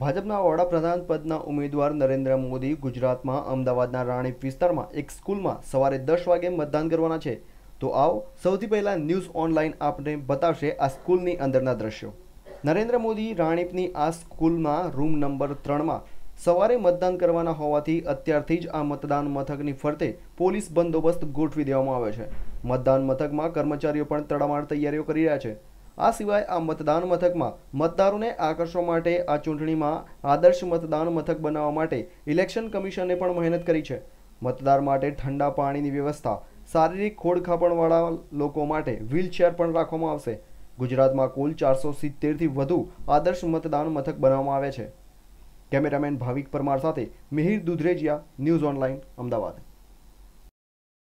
ભાજપના વડાપ્રધાન પદના ઉમેદવાર નરેન્દ્ર મોદી ગુજરાતમાં અમદાવાદના રાણીપ વિસ્તારમાં એક સ્કૂલમાં સવારે દસ વાગે મતદાન કરવાના છે. તો આવો સૌથી પહેલા ન્યૂઝ ઓનલાઈન આપને બતાવશે આ સ્કૂલની અંદરના દ્રશ્યો. નરેન્દ્ર મોદી રાણીપની આ સ્કૂલમાં રૂમ નંબર ત્રણમાં સવારે મતદાન કરવાના હોવાથી અત્યારથી જ આ મતદાન મથકની ફરતે પોલીસ બંદોબસ્ત ગોઠવી દેવામાં આવ્યો છે. મતદાન મથકમાં કર્મચારીઓ પણ તડામાર તૈયારીઓ કરી રહ્યા છે. આ સિવાય આ મતદાન મથકમાં મતદારોને આકર્ષવા માટે આ ચૂંટણીમાં આદર્શ મતદાન મથક બનાવવા માટે ઇલેક્શન કમિશને પણ મહેનત કરી છે. મતદાર માટે ઠંડા પાણીની વ્યવસ્થા, શારીરિક ખોડખાપણવાળા લોકો માટે વ્હીલચેર પણ રાખવામાં આવશે. ગુજરાતમાં કુલ ચારસો સિત્તેરથી વધુ આદર્શ મતદાન મથક બનાવવામાં આવ્યા છે. કેમેરામેન ભાવિક પરમાર સાથે મિહિર દુધરેજિયા, ન્યૂઝ ઓનલાઈન, અમદાવાદ.